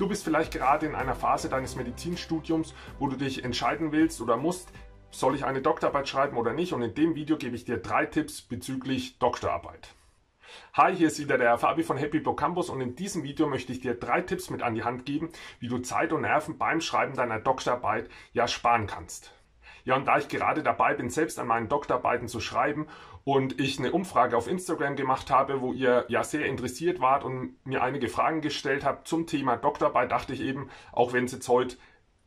Du bist vielleicht gerade in einer Phase deines Medizinstudiums, wo du dich entscheiden willst oder musst, soll ich eine Doktorarbeit schreiben oder nicht? Und in dem Video gebe ich dir drei Tipps bezüglich Doktorarbeit. Hi, hier ist wieder der Fabi von Happy Book Campus und in diesem Video möchte ich dir drei Tipps mit an die Hand geben, wie du Zeit und Nerven beim Schreiben deiner Doktorarbeit ja sparen kannst. Ja, und da ich gerade dabei bin, selbst an meinen Doktorarbeiten zu schreiben und ich eine Umfrage auf Instagram gemacht habe, wo ihr ja sehr interessiert wart und mir einige Fragen gestellt habt zum Thema Doktorarbeit, dachte ich eben, auch wenn es jetzt heute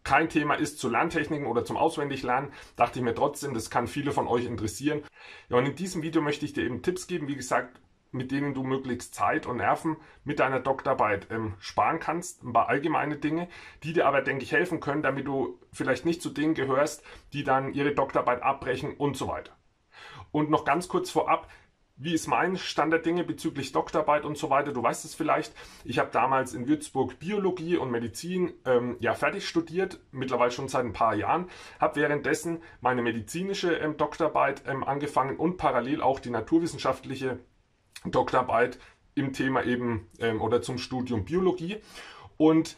kein Thema ist zu Lerntechniken oder zum Auswendiglernen, dachte ich mir trotzdem, das kann viele von euch interessieren. Ja, und in diesem Video möchte ich dir eben Tipps geben, wie gesagt, mit denen du möglichst Zeit und Nerven mit deiner Doktorarbeit ähm, sparen kannst, ein paar allgemeine Dinge, die dir aber, denke ich, helfen können, damit du vielleicht nicht zu denen gehörst, die dann ihre Doktorarbeit abbrechen und so weiter. Und noch ganz kurz vorab, wie ist mein Stand der Dinge bezüglich Doktorarbeit und so weiter? Du weißt es vielleicht. Ich habe damals in Würzburg Biologie und Medizin ähm, ja fertig studiert, mittlerweile schon seit ein paar Jahren. Habe währenddessen meine medizinische ähm, Doktorarbeit ähm, angefangen und parallel auch die naturwissenschaftliche Doktorarbeit im Thema eben ähm, oder zum Studium Biologie. Und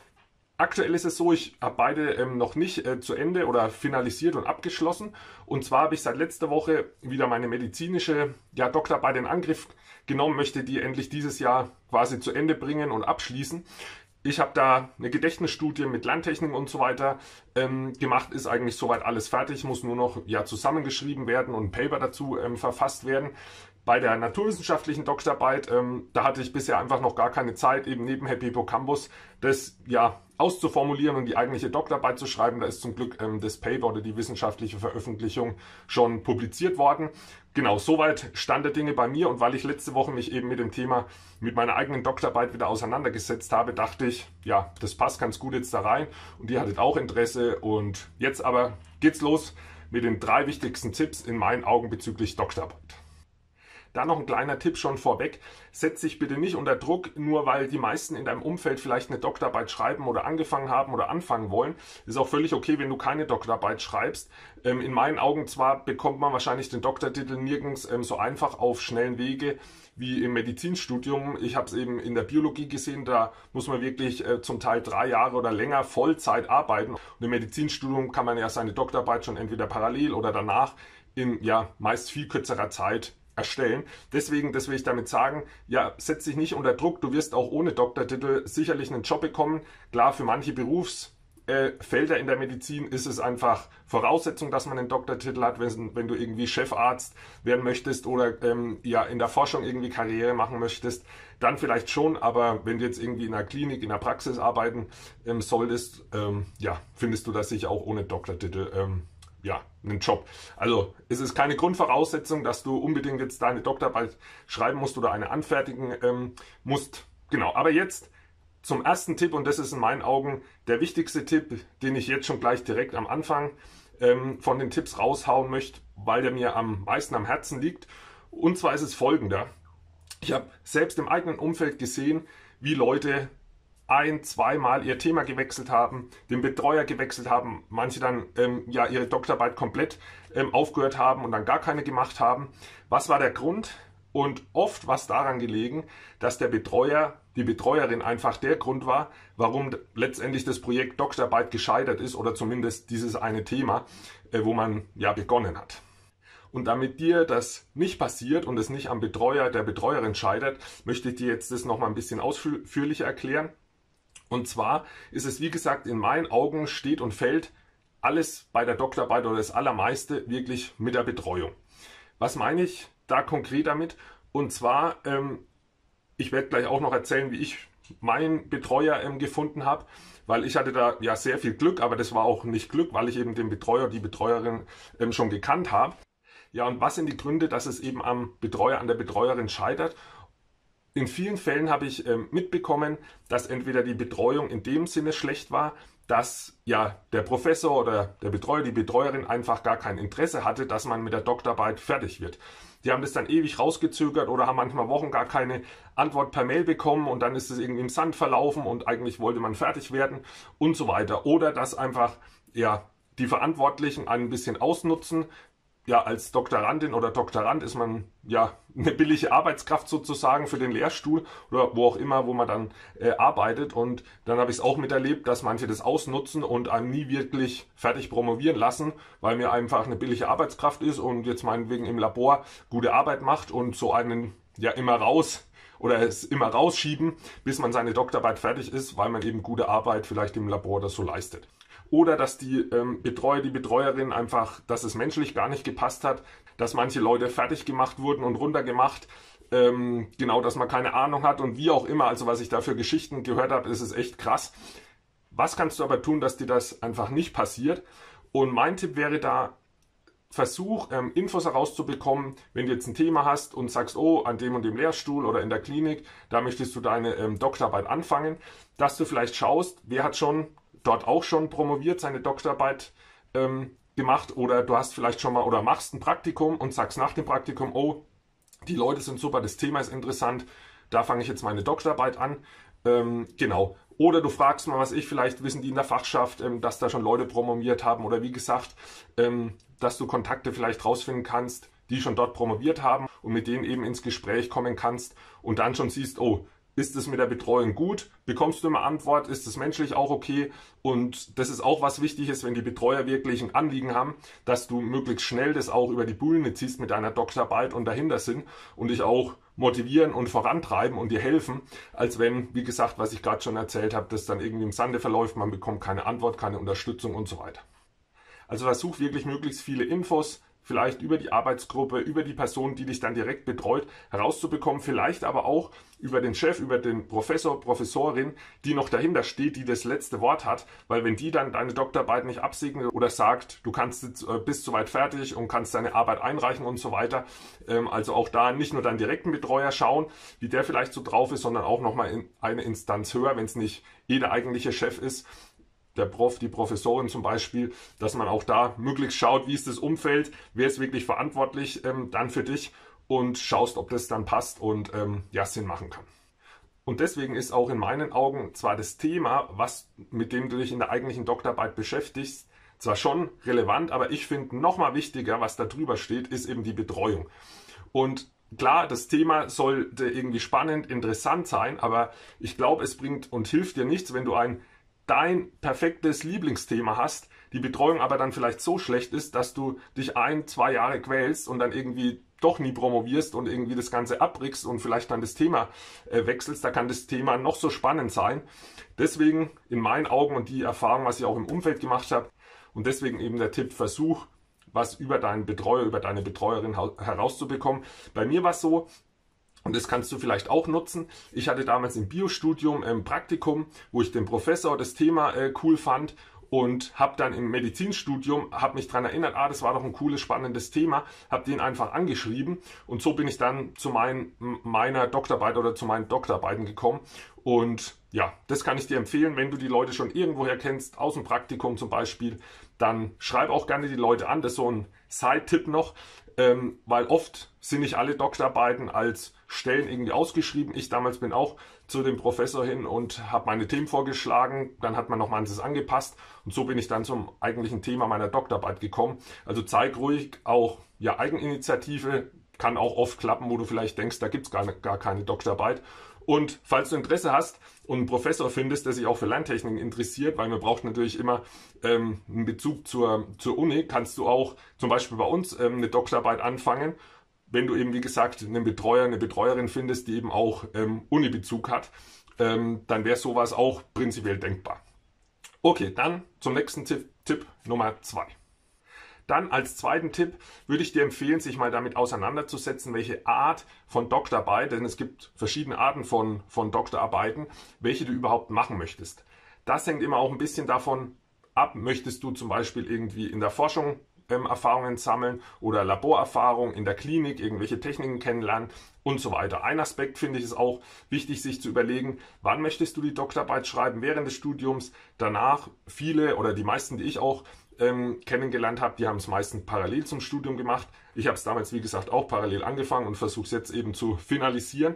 Aktuell ist es so, ich habe beide ähm, noch nicht äh, zu Ende oder finalisiert und abgeschlossen. Und zwar habe ich seit letzter Woche wieder meine medizinische ja, Doktorarbeit in Angriff genommen, möchte die endlich dieses Jahr quasi zu Ende bringen und abschließen. Ich habe da eine Gedächtnisstudie mit Lerntechnik und so weiter ähm, gemacht, ist eigentlich soweit alles fertig, muss nur noch ja zusammengeschrieben werden und ein Paper dazu ähm, verfasst werden. Bei der naturwissenschaftlichen Doktorarbeit, ähm, da hatte ich bisher einfach noch gar keine Zeit, eben neben Happy Hippocampus, das ja auszuformulieren und die eigentliche Doktorarbeit zu schreiben. Da ist zum Glück ähm, das Paper oder die wissenschaftliche Veröffentlichung schon publiziert worden. Genau, soweit stand der Dinge bei mir und weil ich letzte Woche mich eben mit dem Thema mit meiner eigenen Doktorarbeit wieder auseinandergesetzt habe, dachte ich, ja, das passt ganz gut jetzt da rein und ihr hattet auch Interesse und jetzt aber geht's los mit den drei wichtigsten Tipps in meinen Augen bezüglich Doktorarbeit. Da noch ein kleiner Tipp schon vorweg. Setz dich bitte nicht unter Druck, nur weil die meisten in deinem Umfeld vielleicht eine Doktorarbeit schreiben oder angefangen haben oder anfangen wollen. Ist auch völlig okay, wenn du keine Doktorarbeit schreibst. Ähm, in meinen Augen zwar bekommt man wahrscheinlich den Doktortitel nirgends ähm, so einfach auf schnellen Wege wie im Medizinstudium. Ich habe es eben in der Biologie gesehen, da muss man wirklich äh, zum Teil drei Jahre oder länger Vollzeit arbeiten. Und im Medizinstudium kann man ja seine Doktorarbeit schon entweder parallel oder danach in ja meist viel kürzerer Zeit erstellen. Deswegen, das will ich damit sagen, ja, setz dich nicht unter Druck. Du wirst auch ohne Doktortitel sicherlich einen Job bekommen. Klar, für manche Berufsfelder in der Medizin ist es einfach Voraussetzung, dass man einen Doktortitel hat, wenn, wenn du irgendwie Chefarzt werden möchtest oder ähm, ja in der Forschung irgendwie Karriere machen möchtest, dann vielleicht schon, aber wenn du jetzt irgendwie in einer Klinik, in der Praxis arbeiten ähm, solltest, ähm, ja, findest du das sicher auch ohne Doktortitel ähm, ja, einen Job. Also es ist keine Grundvoraussetzung, dass du unbedingt jetzt deine Doktorarbeit schreiben musst oder eine anfertigen ähm, musst. Genau, aber jetzt zum ersten Tipp und das ist in meinen Augen der wichtigste Tipp, den ich jetzt schon gleich direkt am Anfang ähm, von den Tipps raushauen möchte, weil der mir am meisten am Herzen liegt. Und zwar ist es folgender. Ich habe selbst im eigenen Umfeld gesehen, wie Leute ein, zweimal ihr Thema gewechselt haben, den Betreuer gewechselt haben, manche dann ähm, ja ihre Doktorarbeit komplett ähm, aufgehört haben und dann gar keine gemacht haben. Was war der Grund? Und oft war es daran gelegen, dass der Betreuer, die Betreuerin einfach der Grund war, warum letztendlich das Projekt Doktorarbeit gescheitert ist oder zumindest dieses eine Thema, äh, wo man ja begonnen hat. Und damit dir das nicht passiert und es nicht am Betreuer, der Betreuerin scheitert, möchte ich dir jetzt das nochmal ein bisschen ausführlicher erklären. Und zwar ist es, wie gesagt, in meinen Augen steht und fällt alles bei der Doktorarbeit oder das Allermeiste wirklich mit der Betreuung. Was meine ich da konkret damit? Und zwar, ähm, ich werde gleich auch noch erzählen, wie ich meinen Betreuer ähm, gefunden habe, weil ich hatte da ja sehr viel Glück, aber das war auch nicht Glück, weil ich eben den Betreuer, die Betreuerin ähm, schon gekannt habe. Ja, und was sind die Gründe, dass es eben am Betreuer, an der Betreuerin scheitert? In vielen Fällen habe ich ähm, mitbekommen, dass entweder die Betreuung in dem Sinne schlecht war, dass ja der Professor oder der Betreuer, die Betreuerin einfach gar kein Interesse hatte, dass man mit der Doktorarbeit fertig wird. Die haben das dann ewig rausgezögert oder haben manchmal Wochen gar keine Antwort per Mail bekommen und dann ist es irgendwie im Sand verlaufen und eigentlich wollte man fertig werden und so weiter. Oder dass einfach ja die Verantwortlichen ein bisschen ausnutzen, ja, als Doktorandin oder Doktorand ist man ja eine billige Arbeitskraft sozusagen für den Lehrstuhl oder wo auch immer, wo man dann äh, arbeitet. Und dann habe ich es auch miterlebt, dass manche das ausnutzen und einem nie wirklich fertig promovieren lassen, weil mir einfach eine billige Arbeitskraft ist und jetzt meinetwegen im Labor gute Arbeit macht und so einen ja immer raus oder es immer rausschieben, bis man seine Doktorarbeit fertig ist, weil man eben gute Arbeit vielleicht im Labor oder so leistet oder dass die ähm, Betreuer, die Betreuerin einfach, dass es menschlich gar nicht gepasst hat, dass manche Leute fertig gemacht wurden und runtergemacht, ähm, genau, dass man keine Ahnung hat und wie auch immer, also was ich da für Geschichten gehört habe, ist es echt krass. Was kannst du aber tun, dass dir das einfach nicht passiert? Und mein Tipp wäre da, versuch ähm, Infos herauszubekommen, wenn du jetzt ein Thema hast und sagst, oh, an dem und dem Lehrstuhl oder in der Klinik, da möchtest du deine ähm, Doktorarbeit anfangen, dass du vielleicht schaust, wer hat schon dort auch schon promoviert, seine Doktorarbeit ähm, gemacht oder du hast vielleicht schon mal oder machst ein Praktikum und sagst nach dem Praktikum, oh, die Leute sind super, das Thema ist interessant, da fange ich jetzt meine Doktorarbeit an. Ähm, genau. Oder du fragst mal, was ich, vielleicht wissen die in der Fachschaft, ähm, dass da schon Leute promoviert haben oder wie gesagt, ähm, dass du Kontakte vielleicht rausfinden kannst, die schon dort promoviert haben und mit denen eben ins Gespräch kommen kannst und dann schon siehst, oh, ist es mit der Betreuung gut? Bekommst du immer Antwort? Ist es menschlich auch okay? Und das ist auch was Wichtiges, wenn die Betreuer wirklich ein Anliegen haben, dass du möglichst schnell das auch über die Bühne ziehst mit deiner Doktorarbeit und dahinter sind und dich auch motivieren und vorantreiben und dir helfen, als wenn, wie gesagt, was ich gerade schon erzählt habe, das dann irgendwie im Sande verläuft, man bekommt keine Antwort, keine Unterstützung und so weiter. Also versuch wirklich möglichst viele Infos vielleicht über die Arbeitsgruppe, über die Person, die dich dann direkt betreut, herauszubekommen, vielleicht aber auch über den Chef, über den Professor, Professorin, die noch dahinter steht, die das letzte Wort hat, weil wenn die dann deine Doktorarbeit nicht absegnet oder sagt, du kannst jetzt, äh, bist soweit fertig und kannst deine Arbeit einreichen und so weiter, ähm, also auch da nicht nur deinen direkten Betreuer schauen, wie der vielleicht so drauf ist, sondern auch nochmal in eine Instanz höher, wenn es nicht jeder eigentliche Chef ist, der Prof, die Professorin zum Beispiel, dass man auch da möglichst schaut, wie ist das Umfeld, wer ist wirklich verantwortlich ähm, dann für dich und schaust, ob das dann passt und ähm, ja Sinn machen kann. Und deswegen ist auch in meinen Augen zwar das Thema, was mit dem du dich in der eigentlichen Doktorarbeit beschäftigst, zwar schon relevant, aber ich finde noch mal wichtiger, was da drüber steht, ist eben die Betreuung. Und klar, das Thema sollte irgendwie spannend, interessant sein, aber ich glaube, es bringt und hilft dir nichts, wenn du ein dein perfektes Lieblingsthema hast, die Betreuung aber dann vielleicht so schlecht ist, dass du dich ein, zwei Jahre quälst und dann irgendwie doch nie promovierst und irgendwie das Ganze abbrichst und vielleicht dann das Thema äh, wechselst, da kann das Thema noch so spannend sein. Deswegen in meinen Augen und die Erfahrung, was ich auch im Umfeld gemacht habe und deswegen eben der Tipp, versuch was über deinen Betreuer, über deine Betreuerin herauszubekommen. Bei mir war es so, und das kannst du vielleicht auch nutzen. Ich hatte damals im Biostudium ein Praktikum, wo ich den Professor das Thema äh, cool fand und habe dann im Medizinstudium, habe mich daran erinnert, ah, das war doch ein cooles, spannendes Thema, habe den einfach angeschrieben und so bin ich dann zu mein, meiner Doktorarbeit oder zu meinen Doktorarbeiten gekommen und ja, das kann ich dir empfehlen, wenn du die Leute schon irgendwoher kennst, aus dem Praktikum zum Beispiel, dann schreib auch gerne die Leute an, das ist so ein Side-Tipp noch, ähm, weil oft sind nicht alle Doktorarbeiten als Stellen irgendwie ausgeschrieben. Ich damals bin auch zu dem Professor hin und habe meine Themen vorgeschlagen. Dann hat man noch manches angepasst und so bin ich dann zum eigentlichen Thema meiner Doktorarbeit gekommen. Also zeig ruhig auch ja Eigeninitiative kann auch oft klappen, wo du vielleicht denkst, da gibt's gar, gar keine Doktorarbeit. Und falls du Interesse hast und einen Professor findest, der sich auch für Lerntechniken interessiert, weil man braucht natürlich immer ähm, einen Bezug zur, zur Uni, kannst du auch zum Beispiel bei uns ähm, eine Doktorarbeit anfangen wenn du eben, wie gesagt, einen Betreuer, eine Betreuerin findest, die eben auch ähm, Uni-Bezug hat, ähm, dann wäre sowas auch prinzipiell denkbar. Okay, dann zum nächsten Tipp, Tipp Nummer zwei. Dann als zweiten Tipp würde ich dir empfehlen, sich mal damit auseinanderzusetzen, welche Art von Doktorarbeit, denn es gibt verschiedene Arten von, von Doktorarbeiten, welche du überhaupt machen möchtest. Das hängt immer auch ein bisschen davon ab, möchtest du zum Beispiel irgendwie in der Forschung ähm, Erfahrungen sammeln oder Laborerfahrung in der Klinik, irgendwelche Techniken kennenlernen und so weiter. Ein Aspekt finde ich es auch wichtig, sich zu überlegen, wann möchtest du die Doktorarbeit schreiben, während des Studiums, danach viele oder die meisten, die ich auch ähm, kennengelernt habe, die haben es meistens parallel zum Studium gemacht. Ich habe es damals, wie gesagt, auch parallel angefangen und versuche es jetzt eben zu finalisieren.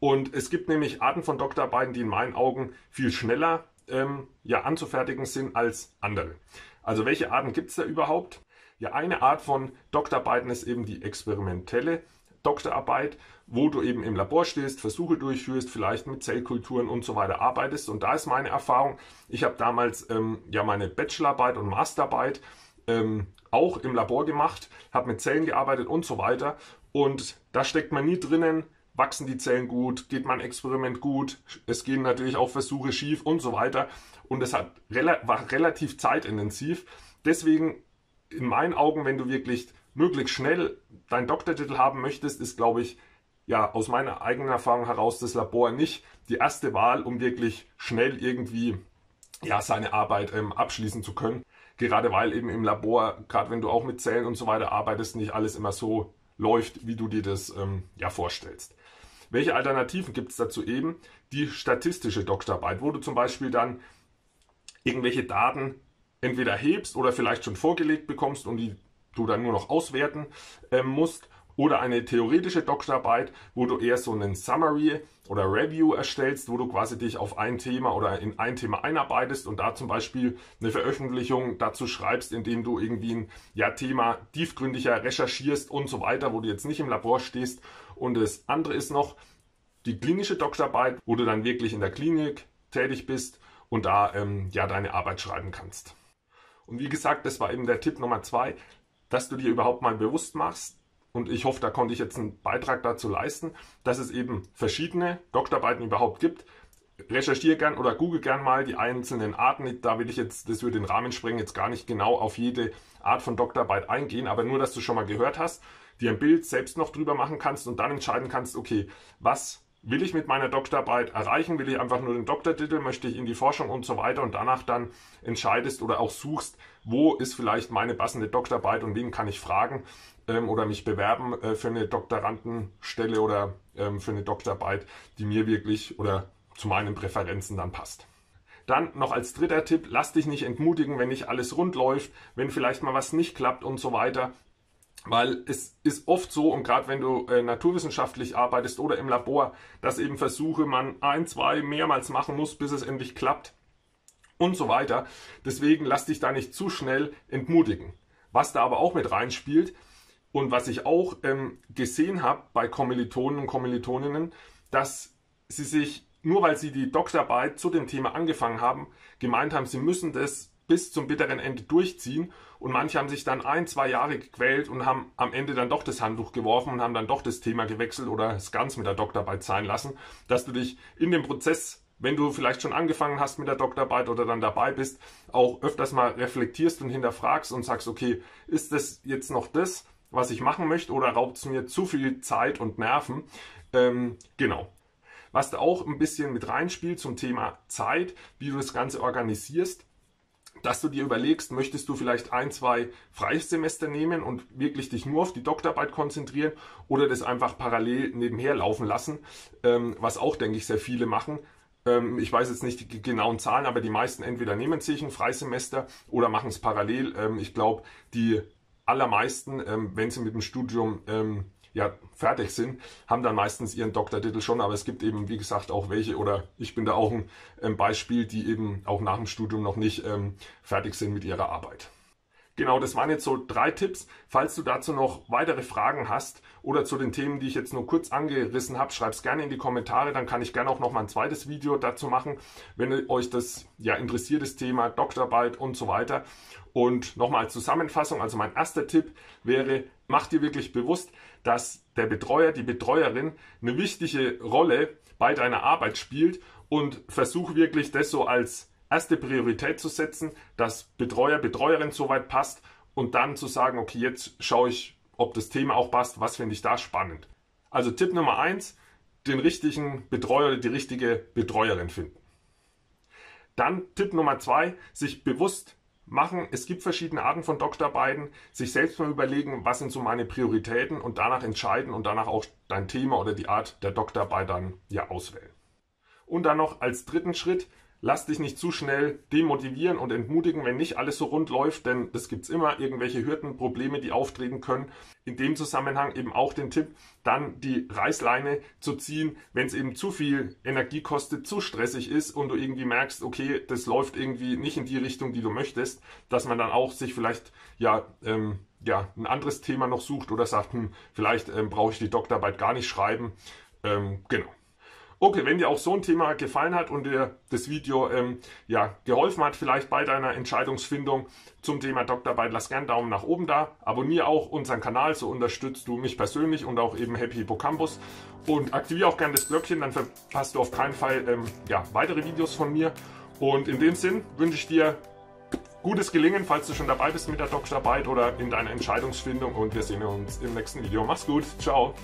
Und es gibt nämlich Arten von Doktorarbeiten, die in meinen Augen viel schneller ähm, ja, anzufertigen sind als andere. Also welche Arten gibt es da überhaupt? Ja, eine Art von Doktorarbeiten ist eben die experimentelle Doktorarbeit, wo du eben im Labor stehst, Versuche durchführst, vielleicht mit Zellkulturen und so weiter arbeitest. Und da ist meine Erfahrung, ich habe damals ähm, ja meine Bachelorarbeit und Masterarbeit ähm, auch im Labor gemacht, habe mit Zellen gearbeitet und so weiter. Und da steckt man nie drinnen, wachsen die Zellen gut, geht mein Experiment gut, es gehen natürlich auch Versuche schief und so weiter. Und es hat, war relativ zeitintensiv. Deswegen in meinen Augen, wenn du wirklich möglichst schnell deinen Doktortitel haben möchtest, ist, glaube ich, ja, aus meiner eigenen Erfahrung heraus das Labor nicht die erste Wahl, um wirklich schnell irgendwie ja, seine Arbeit ähm, abschließen zu können. Gerade weil eben im Labor, gerade wenn du auch mit Zellen und so weiter arbeitest, nicht alles immer so läuft, wie du dir das ähm, ja vorstellst. Welche Alternativen gibt es dazu eben? Die statistische Doktorarbeit, wo du zum Beispiel dann irgendwelche Daten entweder hebst oder vielleicht schon vorgelegt bekommst und die du dann nur noch auswerten äh, musst. Oder eine theoretische Doktorarbeit, wo du eher so einen Summary oder Review erstellst, wo du quasi dich auf ein Thema oder in ein Thema einarbeitest und da zum Beispiel eine Veröffentlichung dazu schreibst, indem du irgendwie ein ja, Thema tiefgründiger recherchierst und so weiter, wo du jetzt nicht im Labor stehst. Und das andere ist noch die klinische Doktorarbeit, wo du dann wirklich in der Klinik tätig bist und da ähm, ja deine Arbeit schreiben kannst. Und wie gesagt, das war eben der Tipp Nummer zwei, dass du dir überhaupt mal bewusst machst, und ich hoffe, da konnte ich jetzt einen Beitrag dazu leisten, dass es eben verschiedene Doktorarbeiten überhaupt gibt. Recherchiere gern oder google gern mal die einzelnen Arten. Da will ich jetzt, das würde den Rahmen sprengen, jetzt gar nicht genau auf jede Art von Doktorarbeit eingehen, aber nur, dass du schon mal gehört hast, dir ein Bild selbst noch drüber machen kannst und dann entscheiden kannst, okay, was will ich mit meiner Doktorarbeit erreichen? Will ich einfach nur den Doktortitel? Möchte ich in die Forschung und so weiter? Und danach dann entscheidest oder auch suchst, wo ist vielleicht meine passende Doktorarbeit und wen kann ich fragen ähm, oder mich bewerben äh, für eine Doktorandenstelle oder ähm, für eine Doktorarbeit, die mir wirklich oder zu meinen Präferenzen dann passt. Dann noch als dritter Tipp, lass dich nicht entmutigen, wenn nicht alles rund läuft, wenn vielleicht mal was nicht klappt und so weiter. Weil es ist oft so, und gerade wenn du äh, naturwissenschaftlich arbeitest oder im Labor, dass eben Versuche man ein, zwei, mehrmals machen muss, bis es endlich klappt und so weiter. Deswegen lass dich da nicht zu schnell entmutigen. Was da aber auch mit reinspielt und was ich auch ähm, gesehen habe bei Kommilitonen und Kommilitoninnen, dass sie sich, nur weil sie die Doktorarbeit zu dem Thema angefangen haben, gemeint haben, sie müssen das bis zum bitteren Ende durchziehen. Und manche haben sich dann ein, zwei Jahre gequält und haben am Ende dann doch das Handtuch geworfen und haben dann doch das Thema gewechselt oder es ganz mit der Doktorarbeit sein lassen, dass du dich in dem Prozess wenn du vielleicht schon angefangen hast mit der Doktorarbeit oder dann dabei bist, auch öfters mal reflektierst und hinterfragst und sagst, okay, ist das jetzt noch das, was ich machen möchte oder raubt es mir zu viel Zeit und Nerven? Ähm, genau. Was da auch ein bisschen mit reinspielt zum Thema Zeit, wie du das Ganze organisierst, dass du dir überlegst, möchtest du vielleicht ein, zwei Freisemester nehmen und wirklich dich nur auf die Doktorarbeit konzentrieren oder das einfach parallel nebenher laufen lassen, ähm, was auch, denke ich, sehr viele machen. Ähm, ich weiß jetzt nicht die genauen Zahlen, aber die meisten entweder nehmen sich ein Freisemester oder machen es parallel. Ähm, ich glaube, die allermeisten, ähm, wenn sie mit dem Studium ähm, ja, fertig sind, haben dann meistens ihren Doktortitel schon, aber es gibt eben, wie gesagt, auch welche, oder ich bin da auch ein ähm, Beispiel, die eben auch nach dem Studium noch nicht ähm, fertig sind mit ihrer Arbeit. Genau, das waren jetzt so drei Tipps. Falls du dazu noch weitere Fragen hast oder zu den Themen, die ich jetzt nur kurz angerissen habe, schreib es gerne in die Kommentare. Dann kann ich gerne auch noch mal ein zweites Video dazu machen, wenn euch das ja interessiert, das Thema Doktorarbeit und so weiter. Und nochmal als Zusammenfassung, also mein erster Tipp wäre, mach dir wirklich bewusst, dass der Betreuer, die Betreuerin eine wichtige Rolle bei deiner Arbeit spielt und versuch wirklich das so als erste Priorität zu setzen, dass Betreuer, Betreuerin soweit passt und dann zu sagen, okay, jetzt schaue ich, ob das Thema auch passt, was finde ich da spannend. Also Tipp Nummer eins, den richtigen Betreuer oder die richtige Betreuerin finden. Dann Tipp Nummer zwei, sich bewusst machen, es gibt verschiedene Arten von Doktorarbeiten, sich selbst mal überlegen, was sind so meine Prioritäten und danach entscheiden und danach auch dein Thema oder die Art der Doktorarbeit dann ja auswählen. Und dann noch als dritten Schritt, Lass dich nicht zu schnell demotivieren und entmutigen, wenn nicht alles so rund läuft, denn es gibt immer irgendwelche Hürden, Probleme, die auftreten können. In dem Zusammenhang eben auch den Tipp, dann die Reißleine zu ziehen, wenn es eben zu viel Energie kostet, zu stressig ist und du irgendwie merkst, okay, das läuft irgendwie nicht in die Richtung, die du möchtest, dass man dann auch sich vielleicht ja ähm, ja, ein anderes Thema noch sucht oder sagt, hm, vielleicht ähm, brauche ich die Doktorarbeit gar nicht schreiben. Ähm, genau. Okay, wenn dir auch so ein Thema gefallen hat und dir das Video ähm, ja, geholfen hat, vielleicht bei deiner Entscheidungsfindung zum Thema Doktorarbeit, lass gerne einen Daumen nach oben da. Abonniere auch unseren Kanal, so unterstützt du mich persönlich und auch eben Happy Hippocampus. Und aktiviere auch gerne das Glöckchen, dann verpasst du auf keinen Fall ähm, ja, weitere Videos von mir. Und in dem Sinn wünsche ich dir gutes Gelingen, falls du schon dabei bist mit der Doktorarbeit oder in deiner Entscheidungsfindung. Und wir sehen uns im nächsten Video. Mach's gut. Ciao.